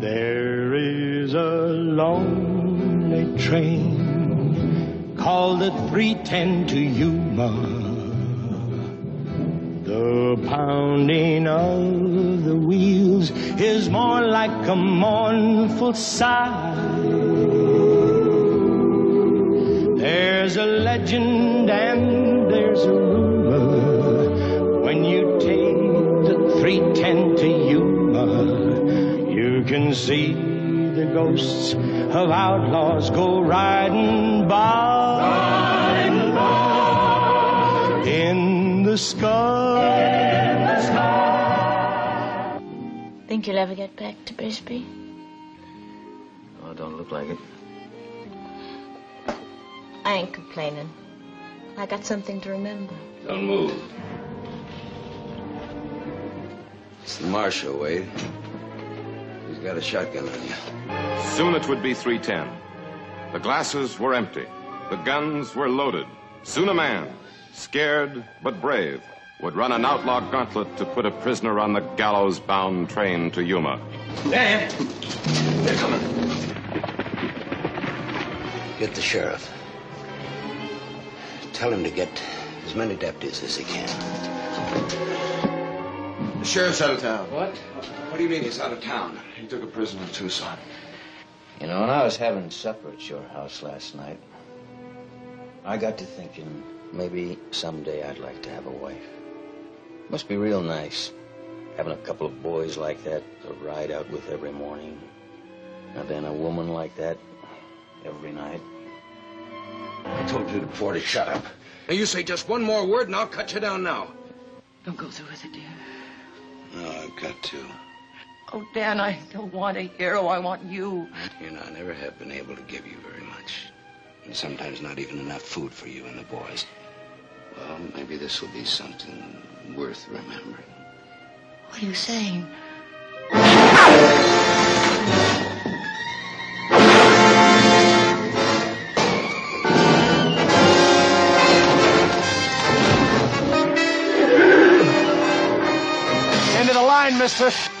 There is a lonely train called the 310 to Yuma. The pounding of the wheels is more like a mournful sigh. Can see the ghosts of outlaws go riding by. Riding by. In the sky. In the sky. Think you'll ever get back to Bisbee? Oh, don't look like it. I ain't complaining. I got something to remember. Don't move. It's the marshal, Wade. He's got a shotgun on you. Soon it would be 310. The glasses were empty. The guns were loaded. Soon a man, scared but brave, would run an outlaw gauntlet to put a prisoner on the gallows bound train to Yuma. Dan! They're coming. Get the sheriff. Tell him to get as many deputies as he can. The sheriff's out of town. What? What do you mean he's out of town? He took a prisoner in Tucson. You know, when I was having supper at your house last night, I got to thinking maybe someday I'd like to have a wife. Must be real nice having a couple of boys like that to ride out with every morning. And then a woman like that every night. I told you before to shut up. Now you say just one more word and I'll cut you down now. Don't go through with it, dear. No, I've got to. Oh, Dan, I don't want a hero. I want you. You know, I never have been able to give you very much. And sometimes not even enough food for you and the boys. Well, maybe this will be something worth remembering. What are you saying? Of the line, mister.